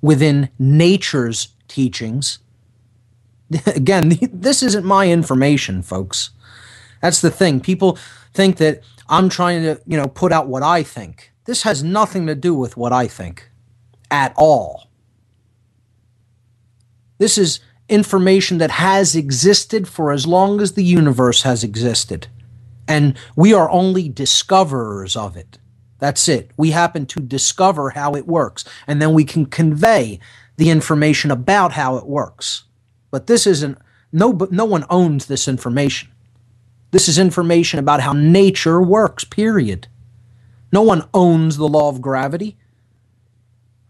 within nature's teachings. Again, this isn't my information, folks. That's the thing. People think that I'm trying to, you know, put out what I think. This has nothing to do with what I think at all. This is information that has existed for as long as the universe has existed. And we are only discoverers of it. That's it. We happen to discover how it works, and then we can convey the information about how it works. But this isn't no no one owns this information. This is information about how nature works, period. No one owns the law of gravity.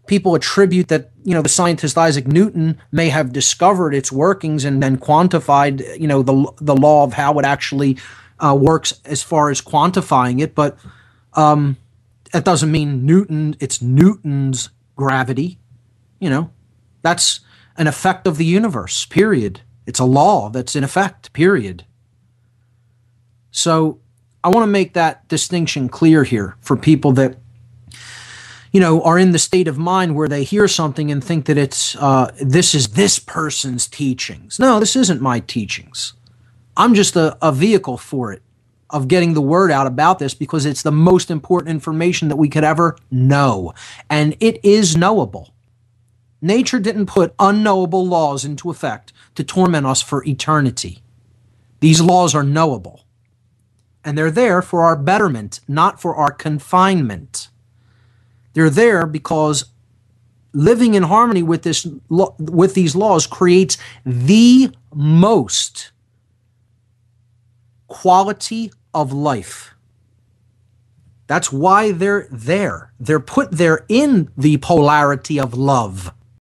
People attribute that, you know, the scientist Isaac Newton may have discovered its workings and then quantified, you know, the, the law of how it actually uh, works as far as quantifying it. But um, that doesn't mean Newton, it's Newton's gravity. You know, that's an effect of the universe, period. It's a law that's in effect, period. So I want to make that distinction clear here for people that you know are in the state of mind where they hear something and think that it's uh, this is this person's teachings. No, this isn't my teachings. I'm just a, a vehicle for it of getting the word out about this because it's the most important information that we could ever know. And it is knowable. Nature didn't put unknowable laws into effect to torment us for eternity. These laws are knowable. And they're there for our betterment, not for our confinement. They're there because living in harmony with this with these laws creates the most quality of life. That's why they're there. They're put there in the polarity of love.